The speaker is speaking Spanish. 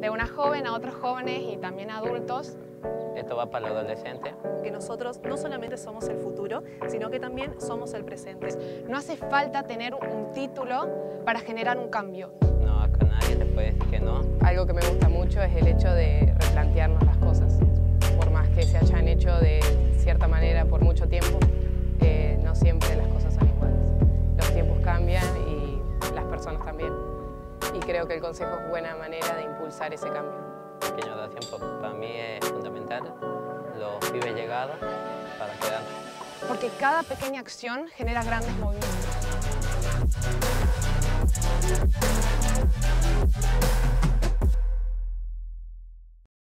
de una joven a otros jóvenes y también adultos. Esto va para los adolescentes. Que nosotros no solamente somos el futuro, sino que también somos el presente. No hace falta tener un título para generar un cambio. No, acá nadie te puede decir que no. Algo que me gusta mucho es el hecho de replantearnos las cosas. Por más que se hayan hecho de cierta manera por mucho tiempo, eh, no siempre las cosas son iguales. Los tiempos cambian y las personas también. Y creo que el consejo es buena manera de impulsar ese cambio. Pequeño tiempo para mí es fundamental. Los pibes llegados para quedar. Porque cada pequeña acción genera grandes movimientos.